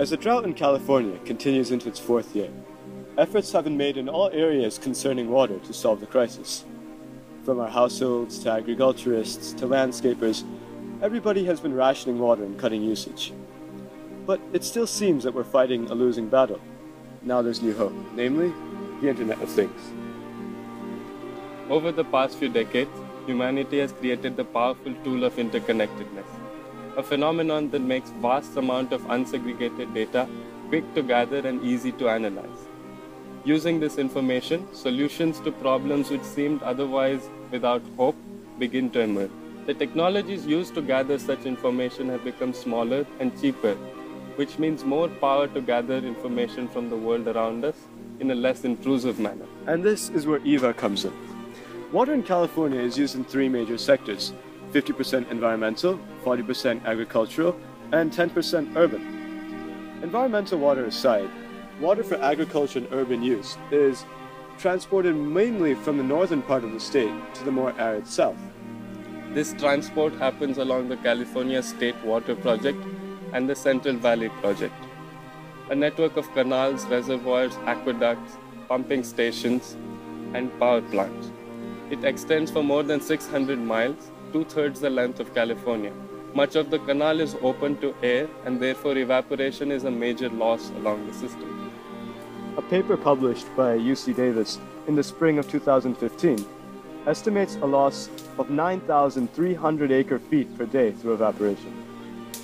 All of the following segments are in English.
As the drought in California continues into its fourth year, efforts have been made in all areas concerning water to solve the crisis. From our households to agriculturists to landscapers, everybody has been rationing water and cutting usage. But it still seems that we're fighting a losing battle. Now there's new hope, namely, the Internet of Things. Over the past few decades, humanity has created the powerful tool of interconnectedness, a phenomenon that makes vast amount of unsegregated data quick to gather and easy to analyze. Using this information, solutions to problems which seemed otherwise without hope begin to emerge. The technologies used to gather such information have become smaller and cheaper, which means more power to gather information from the world around us in a less intrusive manner. And this is where EVA comes in. Water in California is used in three major sectors 50% environmental, 40% agricultural, and 10% urban. Environmental water aside, water for agriculture and urban use is transported mainly from the northern part of the state to the more arid south. This transport happens along the California State Water Project and the Central Valley Project, a network of canals, reservoirs, aqueducts, pumping stations, and power plants. It extends for more than 600 miles, two thirds the length of California. Much of the canal is open to air, and therefore evaporation is a major loss along the system. A paper published by UC Davis in the spring of 2015 estimates a loss of 9,300 acre feet per day through evaporation.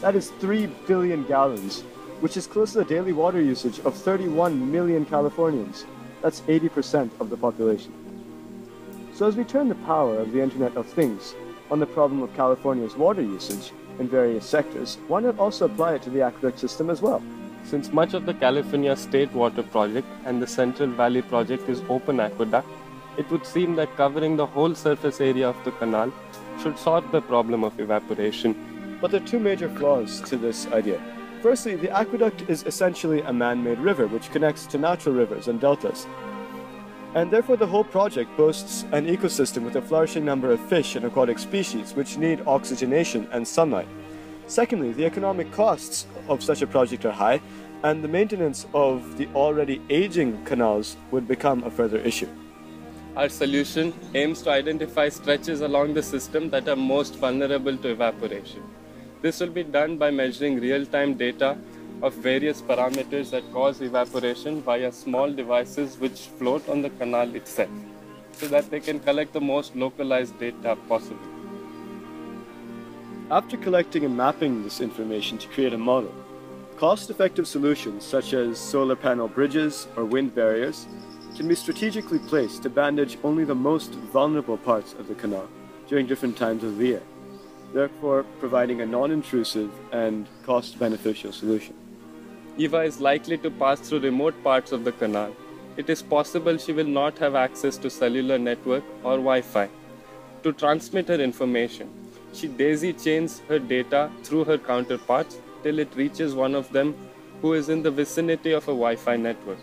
That is 3 billion gallons, which is close to the daily water usage of 31 million Californians. That's 80% of the population. So as we turn the power of the Internet of Things on the problem of California's water usage in various sectors, why not also apply it to the aqueduct system as well? Since much of the California State Water Project and the Central Valley Project is open aqueduct, it would seem that covering the whole surface area of the canal should solve the problem of evaporation. But there are two major flaws to this idea. Firstly, the aqueduct is essentially a man-made river which connects to natural rivers and deltas. And therefore the whole project boasts an ecosystem with a flourishing number of fish and aquatic species which need oxygenation and sunlight. Secondly, the economic costs of such a project are high, and the maintenance of the already aging canals would become a further issue. Our solution aims to identify stretches along the system that are most vulnerable to evaporation. This will be done by measuring real-time data of various parameters that cause evaporation via small devices which float on the canal itself, so that they can collect the most localized data possible. After collecting and mapping this information to create a model, cost-effective solutions such as solar panel bridges or wind barriers can be strategically placed to bandage only the most vulnerable parts of the canal during different times of the year, therefore providing a non-intrusive and cost-beneficial solution. Eva is likely to pass through remote parts of the canal. It is possible she will not have access to cellular network or Wi-Fi. To transmit her information, she daisy chains her data through her counterparts till it reaches one of them who is in the vicinity of a Wi-Fi network.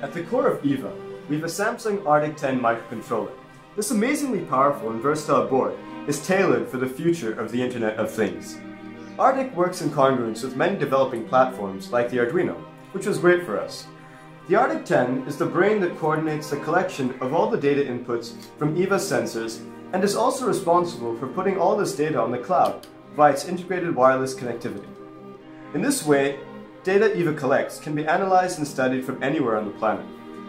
At the core of EVA, we have a Samsung Artik 10 microcontroller. This amazingly powerful and versatile board is tailored for the future of the Internet of Things. Artik works in congruence with many developing platforms like the Arduino, which was great for us. The Artik 10 is the brain that coordinates the collection of all the data inputs from EVA's sensors and is also responsible for putting all this data on the cloud via its integrated wireless connectivity. In this way, data EVA collects can be analyzed and studied from anywhere on the planet.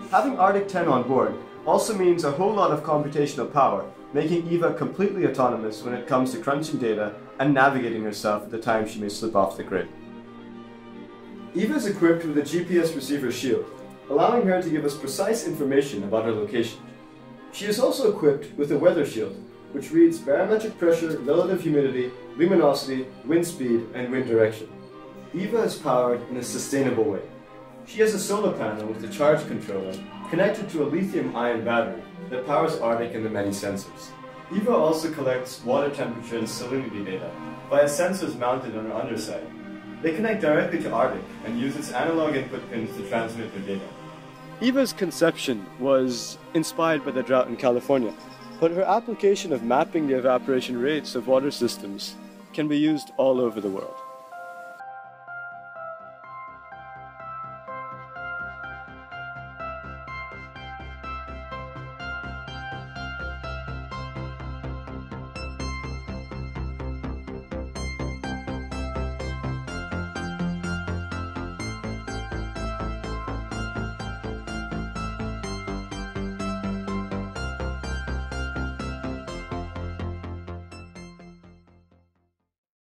Having Artik 10 on board also means a whole lot of computational power, making EVA completely autonomous when it comes to crunching data and navigating herself at the time she may slip off the grid. EVA is equipped with a GPS receiver shield, allowing her to give us precise information about her location. She is also equipped with a weather shield, which reads barometric pressure, relative humidity, luminosity, wind speed, and wind direction. EVA is powered in a sustainable way. She has a solar panel with a charge controller connected to a lithium-ion battery that powers Artik and the many sensors. EVA also collects water temperature and salinity data via sensors mounted on her underside. They connect directly to Artik and use its analog input pins to transmit their data. EVA's conception was inspired by the drought in California, but her application of mapping the evaporation rates of water systems can be used all over the world.